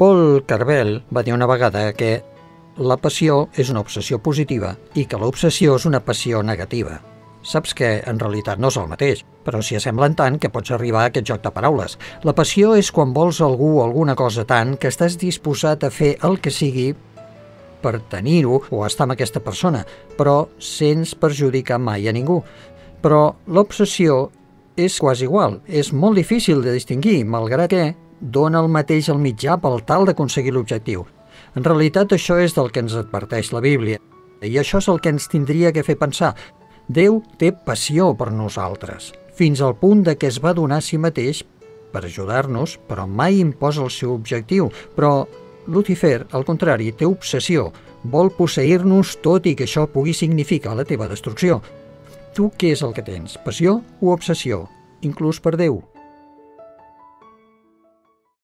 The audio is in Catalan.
Paul Carvel va dir una vegada que la passió és una obsessió positiva i que l'obsessió és una passió negativa. Saps que en realitat no és el mateix, però s'hi assemblen tant que pots arribar a aquest joc de paraules. La passió és quan vols algú o alguna cosa tant que estàs disposat a fer el que sigui per tenir-ho o estar amb aquesta persona, però sense perjudicar mai a ningú. Però l'obsessió és quasi igual, és molt difícil de distingir, malgrat que dona el mateix al mitjà pel tal d'aconseguir l'objectiu. En realitat això és del que ens adverteix la Bíblia, i això és el que ens tindria que fer pensar. Déu té passió per nosaltres, fins al punt de que es va donar a si mateix per ajudar-nos, però mai imposa el seu objectiu. Però Lucifer, al contrari, té obsessió, vol posseir-nos tot i que això pugui significar la teva destrucció. Tu què és el que tens, passió o obsessió, inclús per Déu?